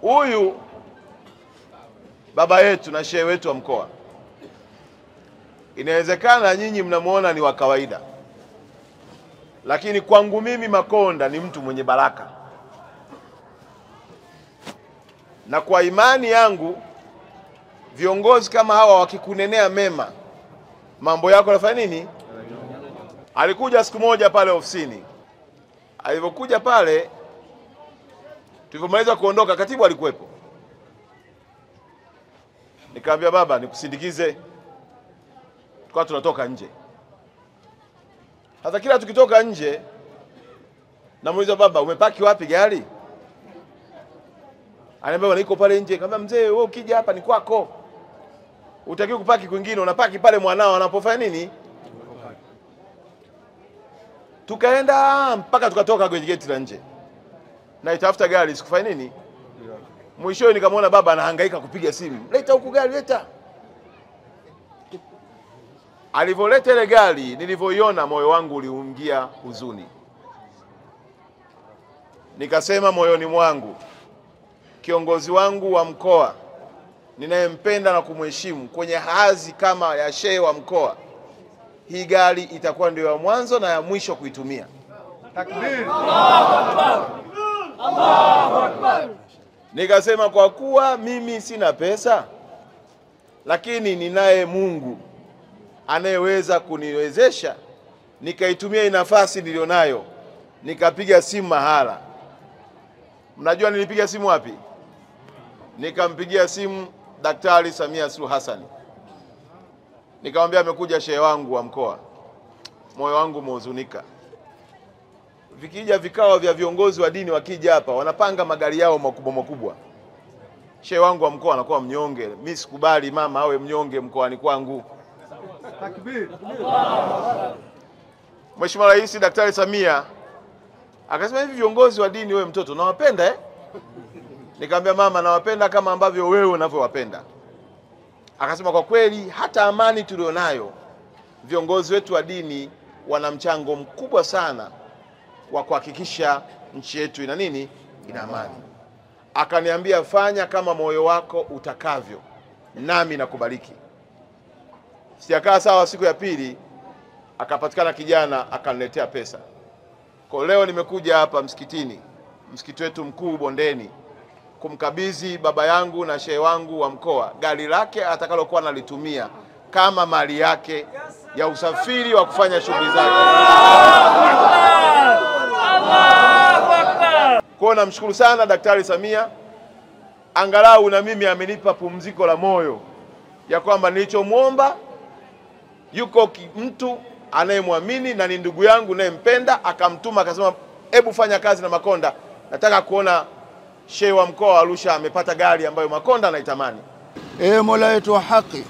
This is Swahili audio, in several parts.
Huyu baba yetu na shehe wetu wa mkoa, inawezekana nyinyi mnamwona ni wa kawaida, lakini kwangu mimi Makonda ni mtu mwenye baraka, na kwa imani yangu viongozi kama hawa wakikunenea mema, mambo yako yanafanya nini? Alikuja siku moja pale ofisini, alivyokuja pale, tulivyomaliza kuondoka, katibu alikuwepo. Nikamwambia baba, nikusindikize. Tukawa tunatoka nje. Sasa kila tukitoka nje, namuuliza baba, umepaki wapi gari? Ananiambia bwana, iko pale nje. Kama mzee, wewe ukija hapa ni kwako, utakiwa kupaki kwingine, unapaki pale mwanao anapofanya nini. Tukaenda mpaka tukatoka kwenye geti la nje, naitafuta gari, sikufanya nini. Mwishowe nikamwona baba anahangaika kupiga simu, leta huku gari, leta. Alivyoleta ile gari, nilivyoiona moyo wangu uliungia huzuni, nikasema moyoni mwangu, kiongozi wangu wa mkoa ninayempenda na kumheshimu kwenye hadhi kama ya shehe wa mkoa, hii gari itakuwa ndio ya mwanzo na ya mwisho kuitumia. Nikasema kwa kuwa mimi sina pesa, lakini ninaye Mungu anayeweza kuniwezesha nikaitumia hii nafasi nilionayo, nikapiga simu mahala. Mnajua nilipiga simu wapi? Nikampigia simu Daktari Samia Suluhu Hassan, nikamwambia amekuja shehe wangu wa mkoa. Moyo wangu umehuzunika. Vikija vikao vya viongozi wa dini wakija hapa, wanapanga magari yao makubwa makubwa, shehe wangu wa mkoa anakuwa mnyonge. Mi sikubali mama awe mnyonge mkoani kwangu. Mheshimiwa Rais Daktari Samia akasema hivi, viongozi wa dini, wewe mtoto nawapenda eh? Nikamwambia mama, nawapenda kama ambavyo wewe unavyowapenda. Akasema kwa kweli, hata amani tulionayo, viongozi wetu wa dini wana mchango mkubwa sana wa kuhakikisha nchi yetu ina nini, ina amani. Akaniambia fanya kama moyo wako utakavyo, nami nakubariki. Sijakaa sawa, siku ya pili akapatikana kijana akaniletea pesa. Kwa leo nimekuja hapa msikitini, msikiti wetu mkuu Bondeni, kumkabidhi baba yangu na shehe wangu wa mkoa gari lake atakalokuwa analitumia kama mali yake ya usafiri wa kufanya shughuli zake. Kwa hiyo namshukuru sana Daktari Samia, angalau na mimi amenipa pumziko la moyo ya kwamba nilichomwomba yuko mtu anayemwamini na ni ndugu yangu nayempenda, akamtuma akasema, hebu fanya kazi na Makonda, nataka kuona shehe wa mkoa wa Arusha amepata gari ambayo Makonda anaitamani. Ee Mola wetu wa haki,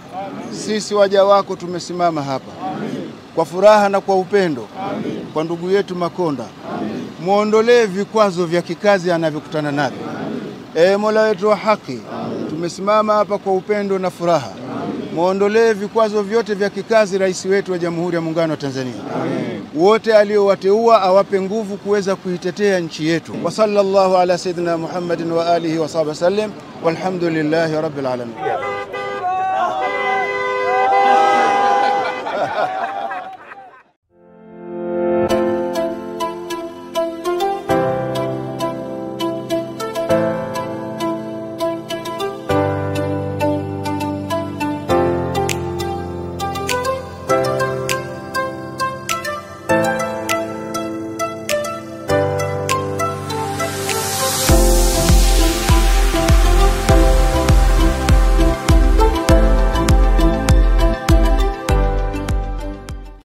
sisi waja wako tumesimama hapa. Kwa furaha na kwa upendo kwa ndugu yetu Makonda, muondolee vikwazo vya kikazi anavyokutana navyo. Ee Mola wetu wa haki, tumesimama hapa kwa upendo na furaha, muondolee vikwazo vyote vya kikazi rais wetu wa Jamhuri ya Muungano wa Tanzania. Wote aliowateua awape nguvu kuweza kuitetea nchi yetu. Wa sallallahu ala sayyidina Muhammadin wa alihi wa sahbihi wasallam, walhamdulillahi rabbil alamin.